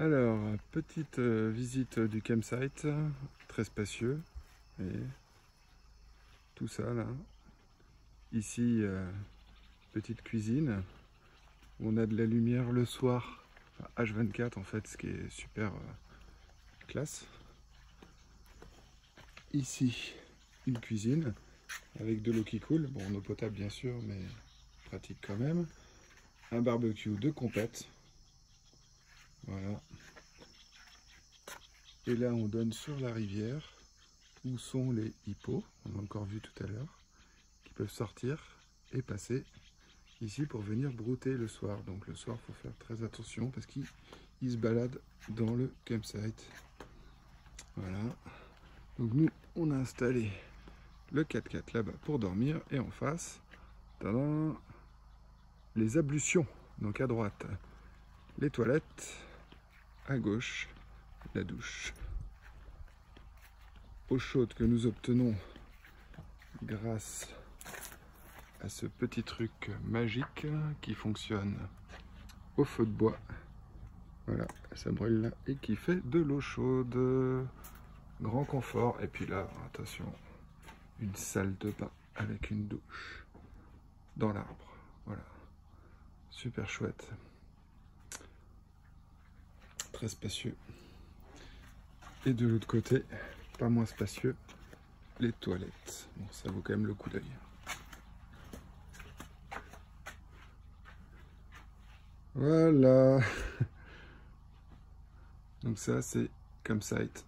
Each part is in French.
Alors, petite euh, visite du campsite, très spacieux. Et tout ça là. Ici, euh, petite cuisine. On a de la lumière le soir, H24 en fait, ce qui est super euh, classe. Ici, une cuisine avec de l'eau qui coule. Bon, en eau potable bien sûr, mais pratique quand même. Un barbecue de compète. Voilà. Et là, on donne sur la rivière où sont les hippos, on a encore vu tout à l'heure, qui peuvent sortir et passer ici pour venir brouter le soir. Donc le soir, il faut faire très attention parce qu'ils se baladent dans le campsite. Voilà. Donc nous, on a installé le 4x4 là-bas pour dormir et en face, les ablutions. Donc à droite, les toilettes, à gauche, la douche. Eau chaude que nous obtenons grâce à ce petit truc magique qui fonctionne au feu de bois. Voilà, ça brûle là et qui fait de l'eau chaude. Grand confort. Et puis là, attention, une salle de bain avec une douche dans l'arbre. Voilà, super chouette. Très spacieux. Et de l'autre côté, pas moins spacieux, les toilettes. Bon, ça vaut quand même le coup d'œil. Voilà. Donc ça, c'est comme site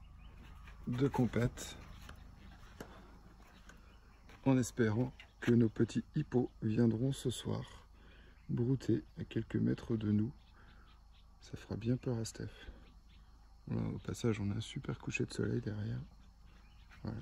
de compète. En espérant que nos petits hippos viendront ce soir brouter à quelques mètres de nous. Ça fera bien peur à Steph. Au passage, on a un super coucher de soleil derrière. Voilà.